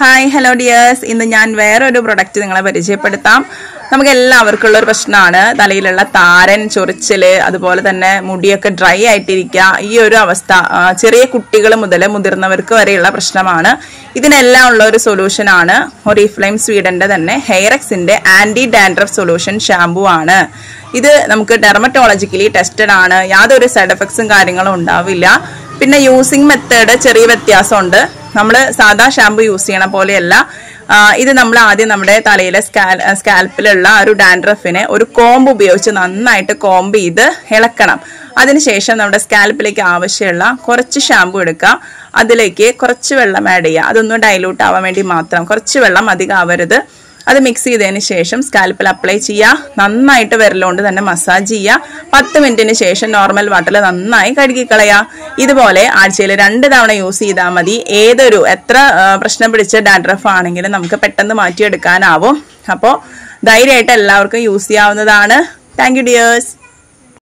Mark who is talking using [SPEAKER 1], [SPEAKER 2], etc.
[SPEAKER 1] Hi hello dears ഇന്ന് ഞാൻ വേറൊരു പ്രൊഡക്റ്റ് നിങ്ങളെ പരിചയപ്പെടുത്താം. നമുക്ക് എല്ലാവർക്കും ഉള്ള ഒരു പ്രശ്നമാണ്. തലയിലുള്ള താരൻ ചൊറിച്ചിൽ അതുപോലെ തന്നെ മുടിയൊക്കെ ഡ്രൈ ആയിട്ടിരിക്കുക. ഈ ഒരു അവസ്ഥ ചെറിയ കുട്ടികൾ മുതൽ മുതിർന്നവർക്ക് വരെയുള്ള പ്രശ്നമാണ്. ഇതിനെല്ലാം ഉള്ള ഒരു സൊല്യൂഷനാണ് ഒറിഫ്ലൈം സ്വീഡന്റെ തന്നെ ഹെയറക്സിന്റെ ആന്റി ഡാൻഡ്രഫ് സൊല്യൂഷൻ ഷാംപൂ ആണ്. ഇത് നമുക്ക് ഡെർമറ്റോളജിക്കലി ടെസ്റ്റഡ് ആണ്. യാതൊരു സൈഡ് എഫക്ട്സും കാര്യങ്ങളും ഉണ്ടാവില്ല. പിന്നെ യൂസിങ് മെത്തേഡ് ചെറിയ വ്യത്യാസമുണ്ട്. നമ്മൾ സാധാ ഷാമ്പു യൂസ് ചെയ്യണ പോലെയല്ല. ഇത് നമ്മൾ ആദ്യം നമ്മുടെ തലയിലെ സ്കാൽ സ്കാൽപ്പിലുള്ള ഒരു ഡാൻഡ്രഫിനെ ഒരു കോമ്പ് ഉപയോഗിച്ച് നന്നായിട്ട് കോമ്പ് ചെയ്ത് ഇളക്കണം. അതിനുശേഷം നമ്മുടെ സ്കാൽപ്പിലേക്ക് ആവശ്യമുള്ള കുറച്ച് ഷാമ്പു എടുക്കുക. അതിലേക്ക് കുറച്ച് വെള്ളം ആഡ് ചെയ്യുക. അതൊന്ന് ഡൈലൂട്ട് ആവാൻ വേണ്ടി മാത്രം കുറച്ച് വെള്ളം അധികം ആവരുത്. അത് മിക്സ് ചെയ്തതിന് ശേഷം സ്കാൽപ്പിൽ അപ്ലൈ ചെയ്യുക. നന്നായിട്ട് വിരലുകൊണ്ട് തന്നെ മസാജ് ചെയ്യുക. പത്ത് മിനിറ്റിന് ശേഷം നോർമൽ വാട്ടറിൽ നന്നായി കഴുകിക്കളയുക. ഇതുപോലെ ആഴ്ചയിൽ രണ്ട് തവണ യൂസ് ചെയ്താൽ മതി. ഏതൊരു എത്ര പ്രശ്നം പിടിച്ച ഡാൻഡ്രഫ് ആണെങ്കിലും നമുക്ക് പെട്ടെന്ന് മാറ്റിയെടുക്കാനാവും. അപ്പോൾ ധൈര്യമായിട്ട് എല്ലാവർക്കും യൂസ് ചെയ്യാവുന്നതാണ്. Thank you dears